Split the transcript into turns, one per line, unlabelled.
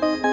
Música